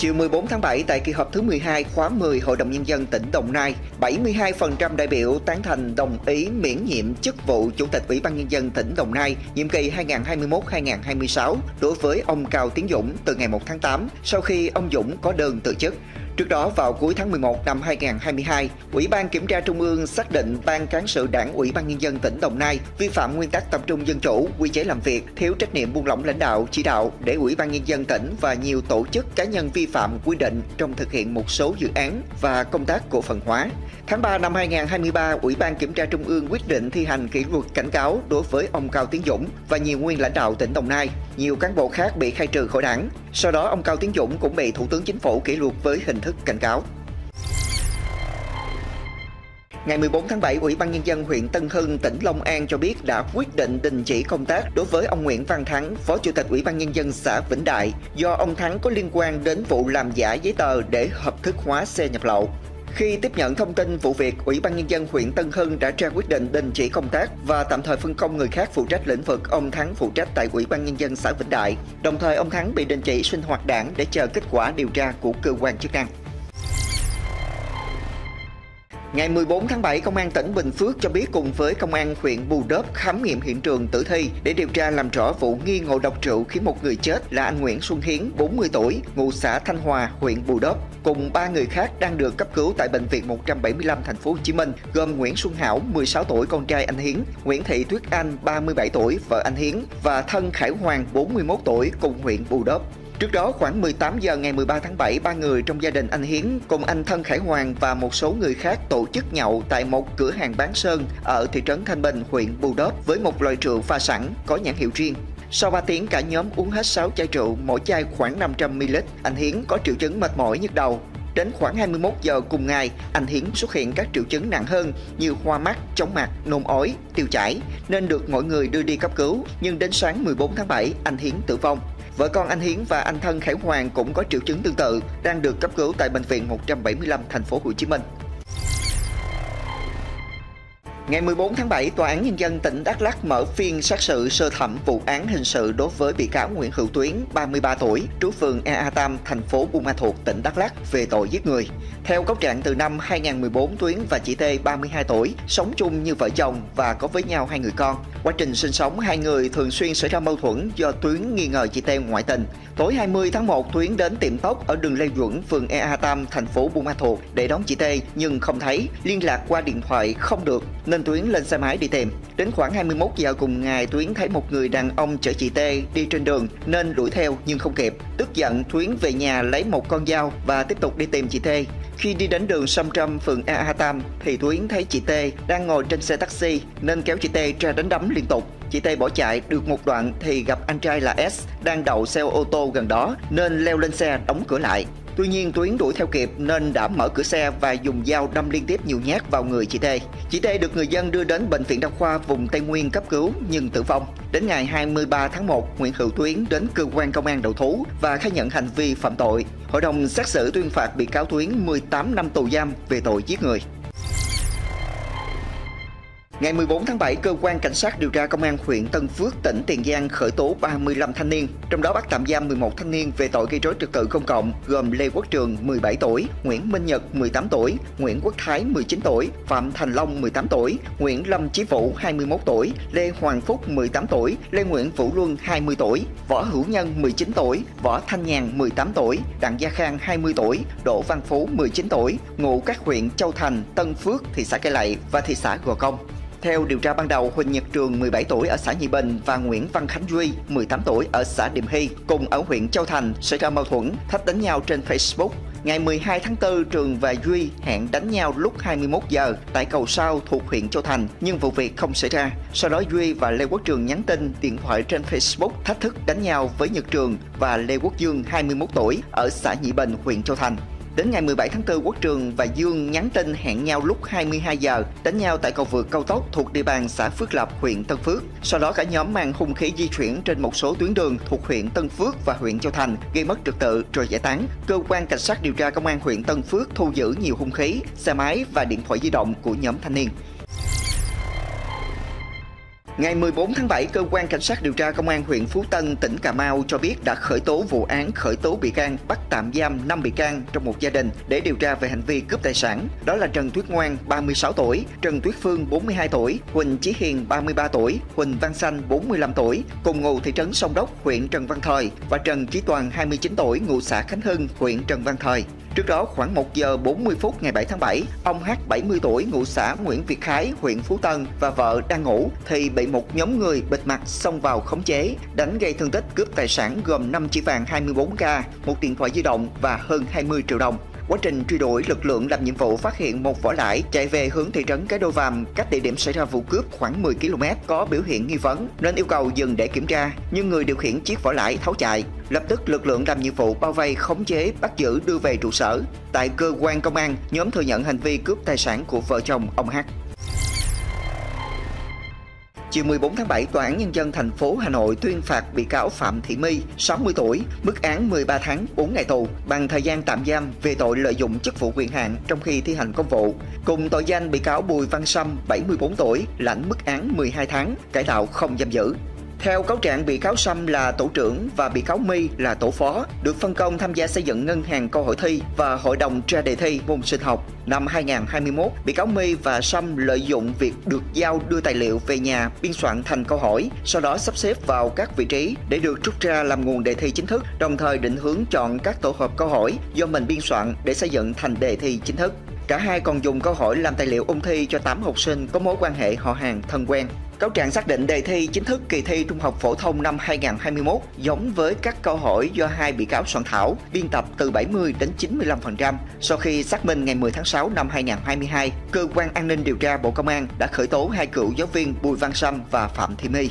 Chiều 14 tháng 7 tại kỳ họp thứ 12 khóa 10 Hội đồng Nhân dân tỉnh Đồng Nai, 72% đại biểu tán thành đồng ý miễn nhiệm chức vụ Chủ tịch Ủy ban Nhân dân tỉnh Đồng Nai nhiệm kỳ 2021-2026 đối với ông Cao Tiến Dũng từ ngày 1 tháng 8 sau khi ông Dũng có đơn từ chức. Trước đó vào cuối tháng 11 năm 2022, Ủy ban Kiểm tra Trung ương xác định Ban cán sự Đảng Ủy ban Nhân dân tỉnh Đồng Nai vi phạm nguyên tắc tập trung dân chủ, quy chế làm việc, thiếu trách nhiệm buông lỏng lãnh đạo, chỉ đạo để Ủy ban Nhân dân tỉnh và nhiều tổ chức cá nhân vi phạm quy định trong thực hiện một số dự án và công tác cổ phần hóa. Tháng 3 năm 2023, Ủy ban Kiểm tra Trung ương quyết định thi hành kỷ luật cảnh cáo đối với ông Cao Tiến Dũng và nhiều nguyên lãnh đạo tỉnh Đồng Nai. Nhiều cán bộ khác bị khai trừ khỏi đảng. Sau đó, ông Cao Tiến Dũng cũng bị Thủ tướng Chính phủ kỷ luật với hình thức cảnh cáo. Ngày 14 tháng 7, Ủy ban Nhân dân huyện Tân Hưng, tỉnh Long An cho biết đã quyết định đình chỉ công tác đối với ông Nguyễn Văn Thắng, Phó Chủ tịch Ủy ban Nhân dân xã Vĩnh Đại, do ông Thắng có liên quan đến vụ làm giả giấy tờ để hợp thức hóa xe nhập lậu. Khi tiếp nhận thông tin vụ việc, Ủy ban Nhân dân huyện Tân Hưng đã ra quyết định đình chỉ công tác và tạm thời phân công người khác phụ trách lĩnh vực ông Thắng phụ trách tại Ủy ban Nhân dân xã Vĩnh Đại. Đồng thời ông Thắng bị đình chỉ sinh hoạt đảng để chờ kết quả điều tra của cơ quan chức năng. Ngày 14 tháng 7, Công an tỉnh Bình Phước cho biết cùng với Công an huyện Bù Đốp khám nghiệm hiện trường tử thi để điều tra làm rõ vụ nghi ngộ độc rượu khiến một người chết là anh Nguyễn Xuân Hiến, 40 tuổi, ngụ xã Thanh Hòa, huyện Bù Đốp, cùng ba người khác đang được cấp cứu tại bệnh viện 175 thành phố Hồ Chí Minh, gồm Nguyễn Xuân Hảo, 16 tuổi, con trai anh Hiến, Nguyễn Thị Tuyết Anh, 37 tuổi, vợ anh Hiến và thân Khải Hoàng, 41 tuổi, cùng huyện Bù Đốp. Trước đó khoảng 18 giờ ngày 13 tháng 7, ba người trong gia đình anh Hiến cùng anh thân Khải Hoàng và một số người khác tổ chức nhậu tại một cửa hàng bán sơn ở thị trấn Thanh Bình, huyện Bù Đốp với một loại rượu pha sẵn có nhãn hiệu riêng. Sau 3 tiếng cả nhóm uống hết 6 chai rượu, mỗi chai khoảng 500ml. Anh Hiến có triệu chứng mệt mỏi nhức đầu, Đến khoảng 21 giờ cùng ngày, anh Hiến xuất hiện các triệu chứng nặng hơn như hoa mắt, chóng mặt, nôn ói, tiêu chảy nên được mọi người đưa đi cấp cứu. Nhưng đến sáng 14 tháng 7, anh Hiến tử vong. Vợ con anh Hiến và anh thân Khải Hoàng cũng có triệu chứng tương tự, đang được cấp cứu tại bệnh viện 175 thành phố Hồ Chí Minh. Ngày 14 tháng 7, Tòa án Nhân dân tỉnh Đắk Lắk mở phiên xét xử sơ thẩm vụ án hình sự đối với bị cáo Nguyễn Hữu Tuyến, 33 tuổi, trú phường Ea Tam, thành phố Buôn Ma Thuột, tỉnh Đắk Lắk về tội giết người. Theo cáo trạng từ năm 2014, Tuyến và chị T, 32 tuổi, sống chung như vợ chồng và có với nhau hai người con. Quá trình sinh sống, hai người thường xuyên xảy ra mâu thuẫn do Tuyến nghi ngờ chị T ngoại tình. Tối 20 tháng 1, Tuyến đến tiệm tóc ở đường Lê Duẩn, phường Ea Tam, thành phố Buôn Ma Thuột để đón chị T nhưng không thấy, liên lạc qua điện thoại không được nên Tuyến lên xe máy đi tìm. Đến khoảng 21 giờ cùng ngày, Tuyến thấy một người đàn ông chở chị T đi trên đường nên đuổi theo nhưng không kịp. Tức giận, Tuyến về nhà lấy một con dao và tiếp tục đi tìm chị T. Khi đi đến đường Sông Trâm, phường A A Tam, thì Tuyến thấy chị T đang ngồi trên xe taxi nên kéo chị T ra đánh đấm liên tục. Chị T bỏ chạy được một đoạn thì gặp anh trai là S đang đậu xe ô tô gần đó nên leo lên xe đóng cửa lại. Tuy nhiên Tuyến đuổi theo kịp nên đã mở cửa xe và dùng dao đâm liên tiếp nhiều nhát vào người chị T. Chị T được người dân đưa đến bệnh viện đa khoa vùng Tây Nguyên cấp cứu nhưng tử vong. Đến ngày 23 tháng 1, Nguyễn Hữu Tuyến đến cơ quan công an đầu thú và khai nhận hành vi phạm tội. Hội đồng xét xử tuyên phạt bị cáo Tuyến 18 năm tù giam về tội giết người. Ngày 14 tháng 7, cơ quan cảnh sát điều tra công an huyện Tân Phước, tỉnh Tiền Giang khởi tố 35 thanh niên, trong đó bắt tạm giam 11 thanh niên về tội gây rối trật tự công cộng, gồm Lê Quốc Trường 17 tuổi, Nguyễn Minh Nhật 18 tuổi, Nguyễn Quốc Thái 19 tuổi, Phạm Thành Long 18 tuổi, Nguyễn Lâm Chí Vũ 21 tuổi, Lê Hoàng Phúc 18 tuổi, Lê Nguyễn Vũ Luân 20 tuổi, Võ Hữu Nhân 19 tuổi, Võ Thanh Nhàn 18 tuổi, Đặng Gia Khang 20 tuổi, Đỗ Văn Phú 19 tuổi, ngụ các huyện Châu Thành, Tân Phước, thị xã Cây Lậy và thị xã Gò Công. Theo điều tra ban đầu, Huỳnh Nhật Trường 17 tuổi ở xã Nhị Bình và Nguyễn Văn Khánh Duy 18 tuổi ở xã Điềm Hy cùng ở huyện Châu Thành xảy ra mâu thuẫn, thách đánh nhau trên Facebook. Ngày 12 tháng 4, Trường và Duy hẹn đánh nhau lúc 21 giờ tại cầu sao thuộc huyện Châu Thành, nhưng vụ việc không xảy ra. Sau đó Duy và Lê Quốc Trường nhắn tin điện thoại trên Facebook thách thức đánh nhau với Nhật Trường và Lê Quốc Dương 21 tuổi ở xã Nhị Bình, huyện Châu Thành. Đến ngày 17 tháng 4, Quốc Trường và Dương nhắn tin hẹn nhau lúc 22 giờ đánh nhau tại cầu vượt cao tốc thuộc địa bàn xã Phước Lập, huyện Tân Phước. Sau đó cả nhóm mang hung khí di chuyển trên một số tuyến đường thuộc huyện Tân Phước và huyện Châu Thành, gây mất trật tự rồi giải tán. Cơ quan cảnh sát điều tra công an huyện Tân Phước thu giữ nhiều hung khí, xe máy và điện thoại di động của nhóm thanh niên. Ngày 14 tháng 7, cơ quan cảnh sát điều tra công an huyện Phú Tân, tỉnh Cà Mau cho biết đã khởi tố vụ án khởi tố bị can, bắt tạm giam 5 bị can trong một gia đình để điều tra về hành vi cướp tài sản. Đó là Trần Tuyết Ngoan, 36 tuổi, Trần Tuyết Phương, 42 tuổi, Huỳnh Chí Hiền, 33 tuổi, Huỳnh Văn Xanh, 45 tuổi, cùng ngụ thị trấn Sông Đốc, huyện Trần Văn Thời và Trần Chí Toàn, 29 tuổi, ngụ xã Khánh Hưng, huyện Trần Văn Thời. Trước đó khoảng 1 giờ 40 phút ngày 7 tháng 7, ông H 70 tuổi ngụ xã Nguyễn Việt Khái, huyện Phú Tân và vợ đang ngủ thì bị một nhóm người bịt mặt xông vào khống chế, đánh gây thương tích cướp tài sản gồm 5 chỉ vàng 24k, một điện thoại di động và hơn 20 triệu đồng. Quá trình truy đuổi, lực lượng làm nhiệm vụ phát hiện một vỏ lãi chạy về hướng thị trấn Cái Đôi Vàm, cách địa điểm xảy ra vụ cướp khoảng 10 km, có biểu hiện nghi vấn nên yêu cầu dừng để kiểm tra, nhưng người điều khiển chiếc vỏ lãi tháo chạy. Lập tức lực lượng làm nhiệm vụ bao vây khống chế, bắt giữ đưa về trụ sở. Tại cơ quan công an, nhóm thừa nhận hành vi cướp tài sản của vợ chồng ông H. Chiều 14 tháng 7, Tòa án Nhân dân thành phố Hà Nội tuyên phạt bị cáo Phạm Thị My, 60 tuổi, mức án 13 tháng 4 ngày tù bằng thời gian tạm giam về tội lợi dụng chức vụ quyền hạn trong khi thi hành công vụ. Cùng tội danh bị cáo Bùi Văn Sâm, 74 tuổi, lãnh mức án 12 tháng, cải tạo không giam giữ. Theo cáo trạng, bị cáo Sâm là tổ trưởng và bị cáo My là tổ phó, được phân công tham gia xây dựng ngân hàng câu hỏi thi và hội đồng tra đề thi môn sinh học. Năm 2021, bị cáo My và Sâm lợi dụng việc được giao đưa tài liệu về nhà biên soạn thành câu hỏi, sau đó sắp xếp vào các vị trí để được rút ra làm nguồn đề thi chính thức, đồng thời định hướng chọn các tổ hợp câu hỏi do mình biên soạn để xây dựng thành đề thi chính thức. Cả hai còn dùng câu hỏi làm tài liệu ôn thi cho 8 học sinh có mối quan hệ họ hàng thân quen. Cáo trạng xác định đề thi chính thức kỳ thi Trung học phổ thông năm 2021 giống với các câu hỏi do hai bị cáo soạn thảo, biên tập từ 70 đến 95%. Sau khi xác minh ngày 10 tháng 6 năm 2022, cơ quan an ninh điều tra Bộ Công an đã khởi tố hai cựu giáo viên Bùi Văn Sâm và Phạm Thị My.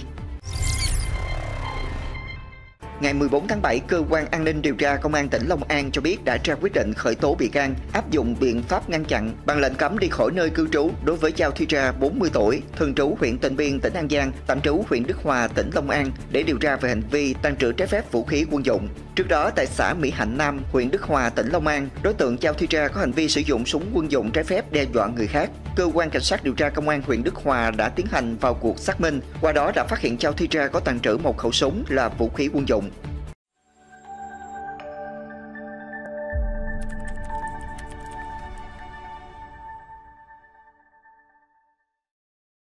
Ngày 14 tháng 7, cơ quan an ninh điều tra công an tỉnh Long An cho biết đã ra quyết định khởi tố bị can, áp dụng biện pháp ngăn chặn bằng lệnh cấm đi khỏi nơi cư trú đối với Giao Thi Tra 40 tuổi, thường trú huyện Tịnh Biên, tỉnh An Giang, tạm trú huyện Đức Hòa, tỉnh Long An để điều tra về hành vi tàn trữ trái phép vũ khí quân dụng. Trước đó tại xã Mỹ Hạnh Nam, huyện Đức Hòa, tỉnh Long An, đối tượng Giao Thi Tra có hành vi sử dụng súng quân dụng trái phép đe dọa người khác. Cơ quan cảnh sát điều tra công an huyện Đức Hòa đã tiến hành vào cuộc xác minh, qua đó đã phát hiện Châu Thi Tra có tàn trữ một khẩu súng là vũ khí quân dụng.